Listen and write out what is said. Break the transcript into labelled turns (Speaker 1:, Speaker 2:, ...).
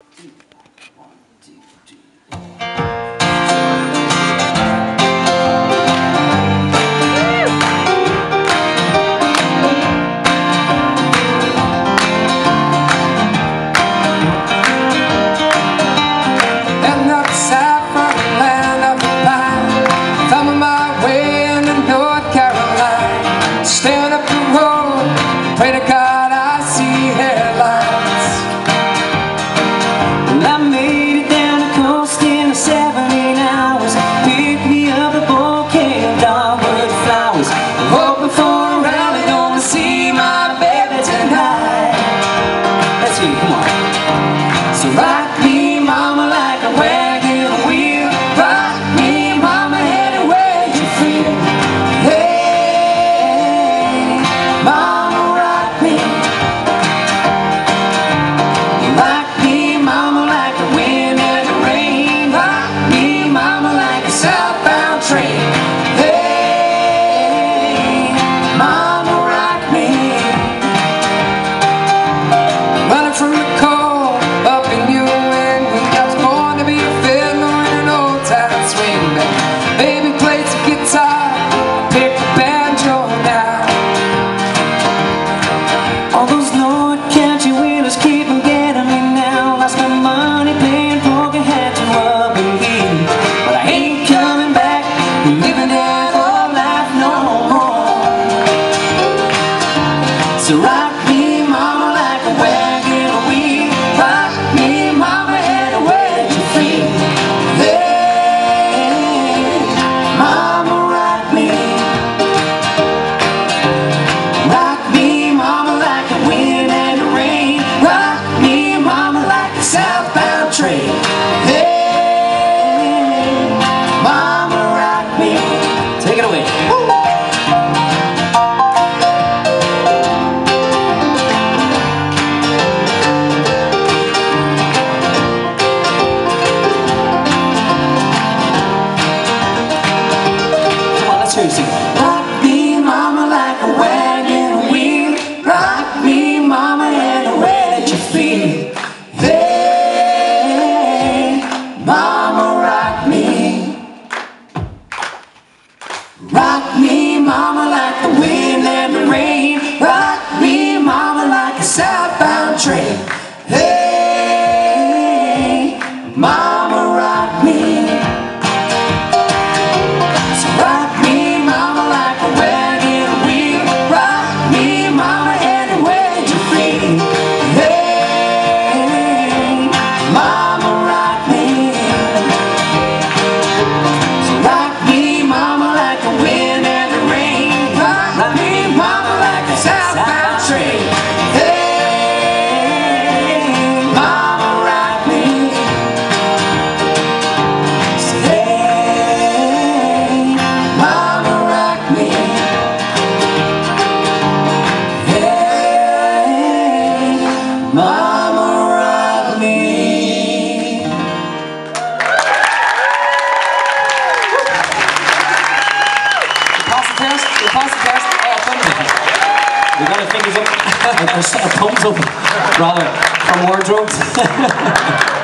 Speaker 1: One, two, three.
Speaker 2: come on.
Speaker 3: So It's a. chasing. Rock me, mama, like a wagon wheel. Rock me, mama, and anywhere that you feel. Hey, mama, rock me. Rock me, mama, like the wind and the rain. Rock me, mama, like a southbound train.
Speaker 2: We got a fingers up, a, a thumbs up, rather, from wardrobes.